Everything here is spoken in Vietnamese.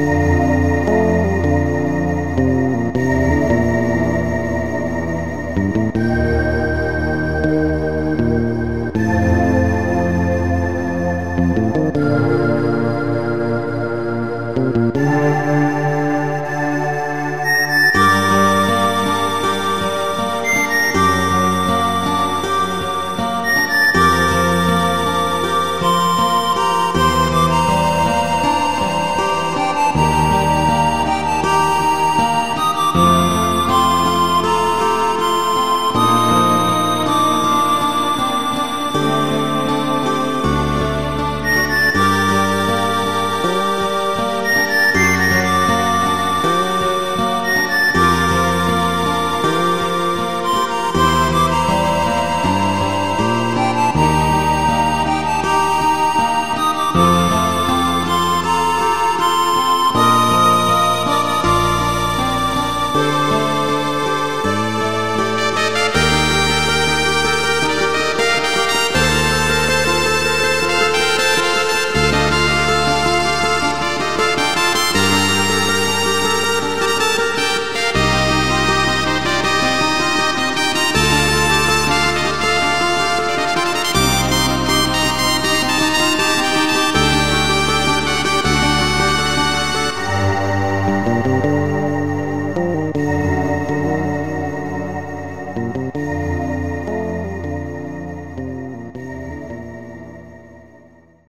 Música